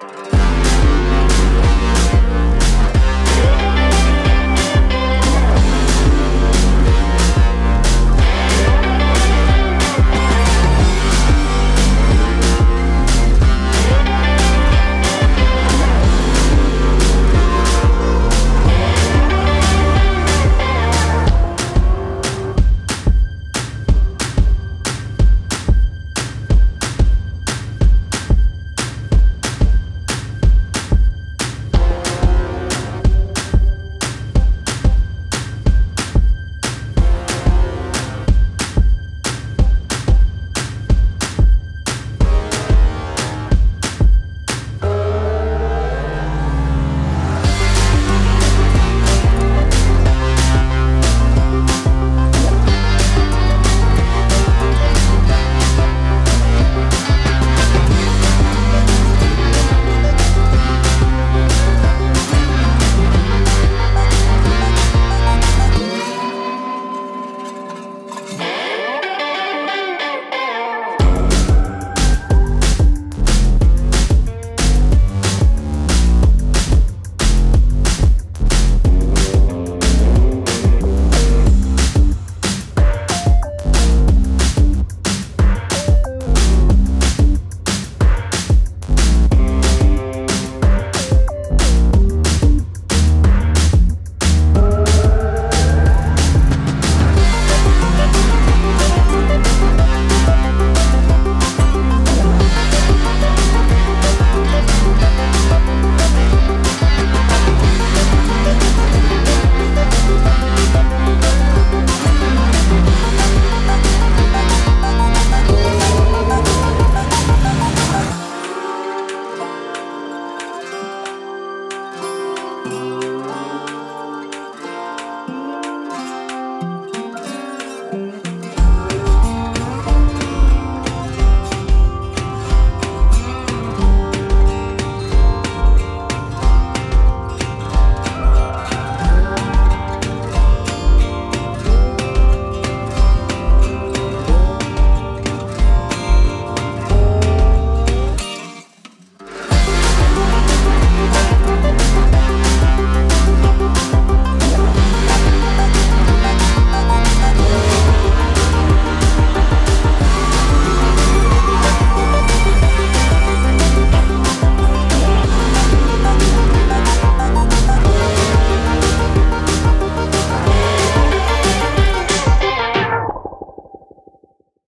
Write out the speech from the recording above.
Bye.